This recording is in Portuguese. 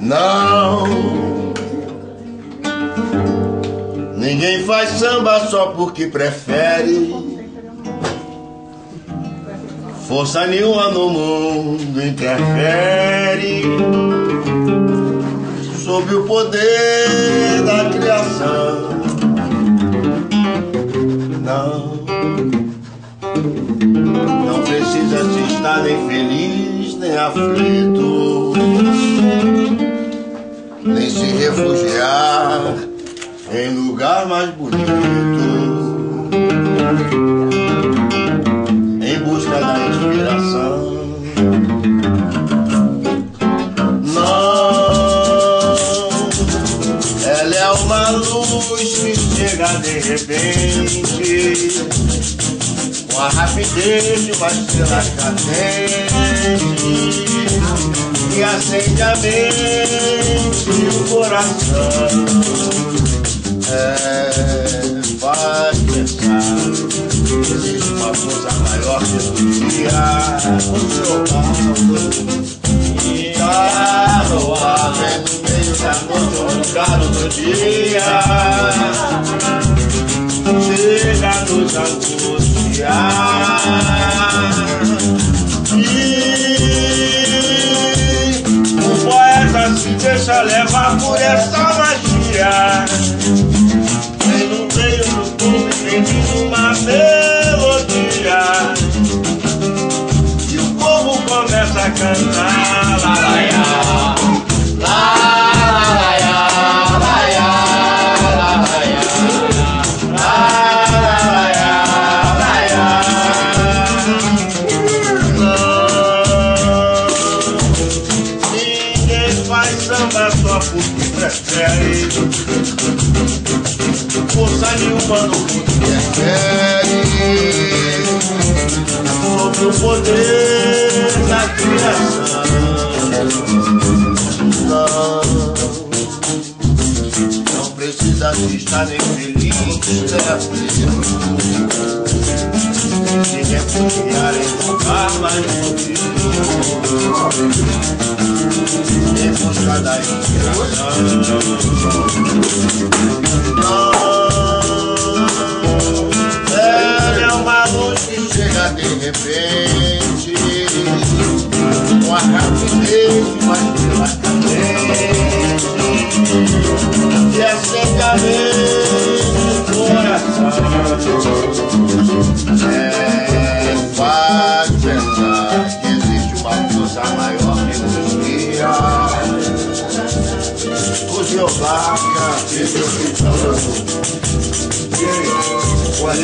Não. Ninguém faz samba só porque prefere. Força nenhuma no mundo interfere sob o poder da criação. Aflito, nem se refugiar em lugar mais bonito. Em busca da inspiração. Não, ela é uma luz que chega de repente, com a rapidez de uma estrela cadente, e acende a mente e o coração. É, faz pensar existe uma coisa maior que o dia. O seu Paulo está no ar, vem no meio da noite no claro do dia. Chega a nos angustiar. E o poeta se deixa levar por essa magia. Vem no meio do povo pedindo uma melodia. E o povo começa a cantar. Samba só porque prefere. Força nenhuma no mundo interfere sobre o poder da criação. Não, não precisa se estar nem feliz nem aflito. Lugar mais bonito. Em busca da ela é uma luz que chega de repente, com a rapidez de uma meu vaca e meu pitão. Yeah. What